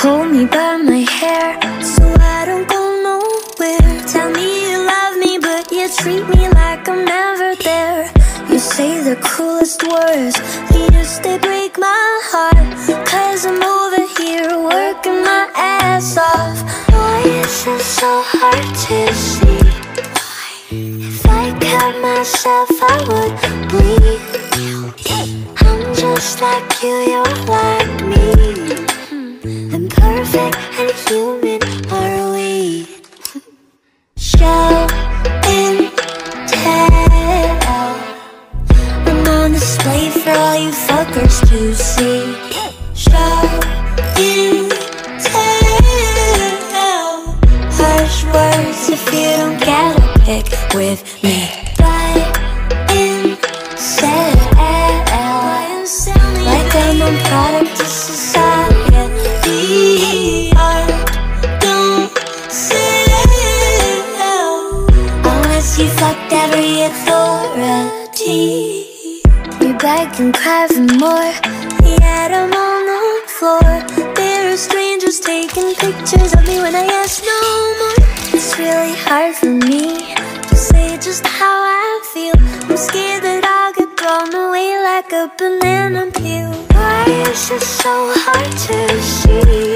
pull me by my hair So I don't go nowhere. Tell me you love me But you treat me like I'm never there. You say the coolest words. They break my heart. Cause I'm over here working my ass off. Why is it so hard to see? If I cut myself I would bleed. I'm just like you, you're like me display for all you fuckers to see. Show tell. Harsh words if you don't get a pick with me. Sell Like I'm a product of society. Don't sell. Unless you fucked every authority Beg and cry for more. Yet I'm on the floor. There are strangers taking pictures of me when I ask no more. It's really hard for me to say just how I feel. I'm scared that I'll get blown away like a banana peel. Why is it so hard to see?